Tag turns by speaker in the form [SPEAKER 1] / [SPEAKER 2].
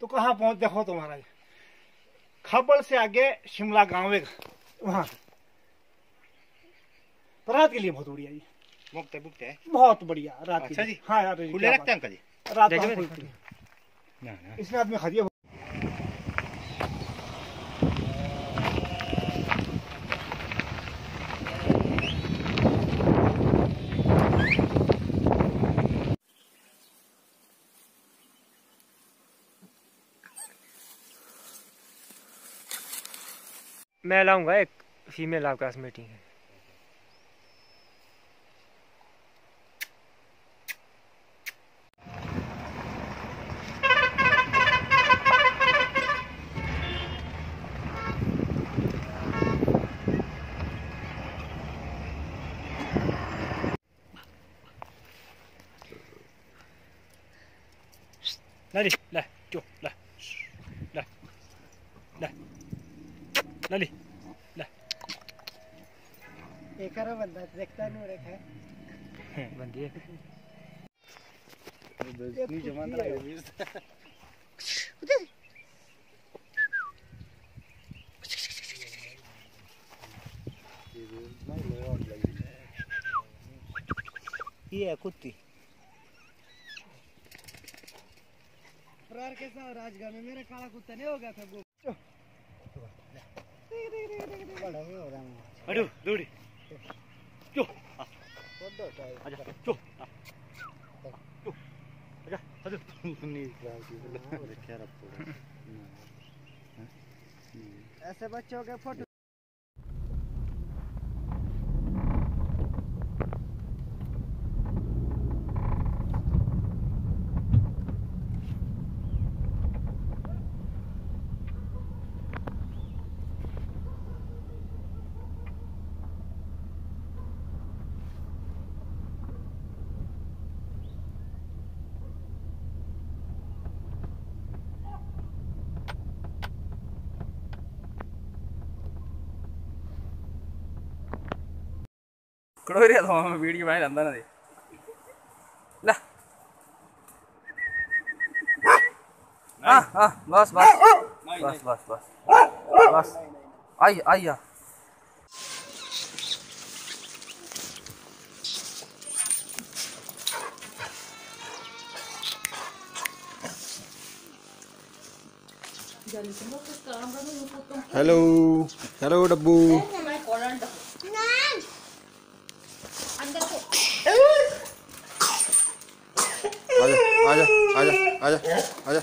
[SPEAKER 1] तो कहाँ पहुँच देखो तो महाराज खबल से आगे शिमला गाँव एक वहाँ रात के लिए बहुत बढ़िया जी
[SPEAKER 2] मुक्ते मुक्ते है।
[SPEAKER 1] बहुत बढ़िया रात के
[SPEAKER 2] अच्छा। जी।
[SPEAKER 1] हाँ यार
[SPEAKER 2] खुले रखते हैं अंकल जी?
[SPEAKER 1] रात को हैं। इसमें आदमी खा
[SPEAKER 3] मैं लाऊँगा एक फीमेल आपके पास मीटिंग है। La, Lali.
[SPEAKER 1] एक बंदा देखता नहीं रखा
[SPEAKER 3] बंदी है।
[SPEAKER 2] नीचे मंद लगे ये है। कुत्ती।
[SPEAKER 1] प्रार कैसा हो राजगांव में मेरा काला कुत्ता नहीं होगा था वो। हो है
[SPEAKER 2] अरे दौड़ी। चो। आजा चो। आजा आजा।
[SPEAKER 1] ऐसे बच्चों के फ़ोटो
[SPEAKER 4] ಕೊಡೋರಿ ಅದು ಬೀಡಿಗೆ ಬಾಯಿಲಿ ಅಂದನದಿ ಇಲ್ಲ ಹಾಂ ಹಾಂ ಬಸ್ ಬಸ್ ಬಸ್ ಬಸ್ ಬಸ್ ಬಸ್ ಅಯ್ಯ ಅಯ್ಯ
[SPEAKER 5] हेलो हेलो डब्बू आजा आजा आजा आजा आजा